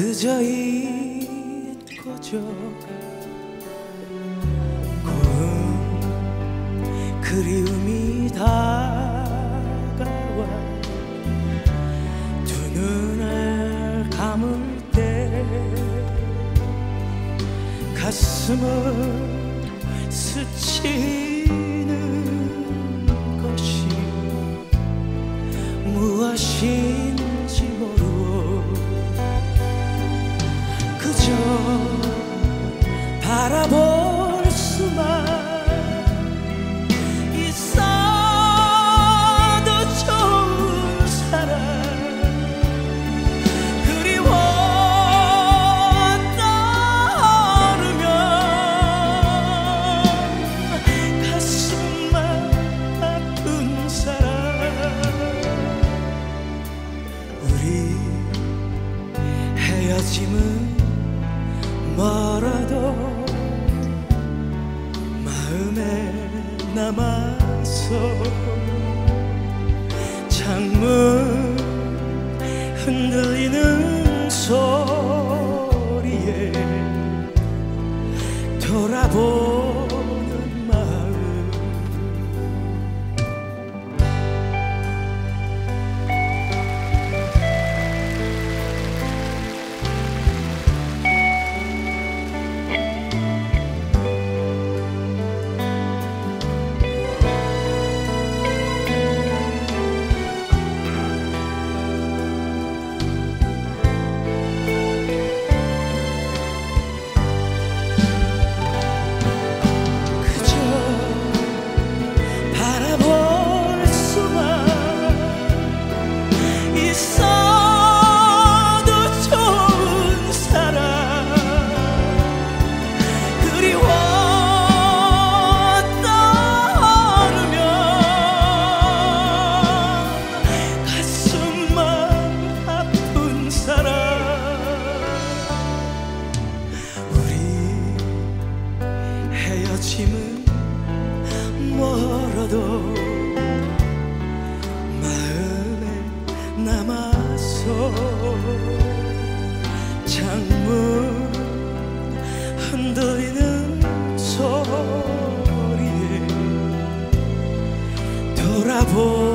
그저 잊고죠. 고운 그리움이 다가와 두 눈을 감을 때 가슴을 스치는 것이 무엇인 그저 바라볼 수만 있어도 좋은 사람 그리워 떠오르면 가슴만 아픈 사람 우리 헤어짐은 멀어도 마음에 남아서 창문 흔들리는 소리에 돌아보 헤어짐은 멀어도 마음에 남아서 창문 흔들리는 소리에 돌아보